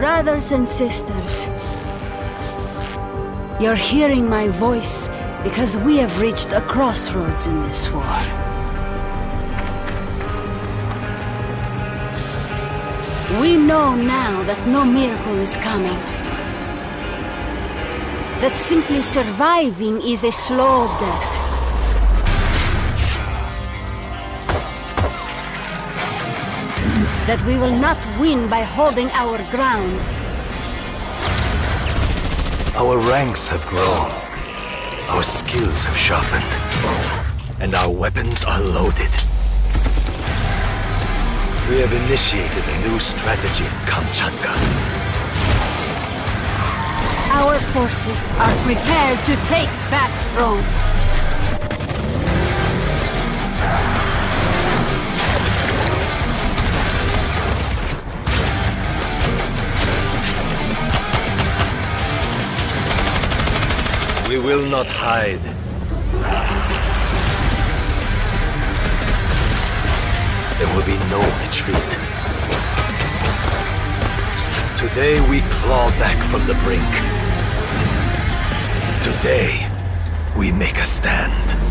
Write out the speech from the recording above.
brothers and sisters, you're hearing my voice because we have reached a crossroads in this war. We know now that no miracle is coming. That simply surviving is a slow death. That we will not win by holding our ground. Our ranks have grown. Our skills have sharpened. And our weapons are loaded. We have initiated a new strategy in Kamchatka. Our forces are prepared to take back Rome. We will not hide. There will be no retreat. Today we claw back from the brink. Today, we make a stand.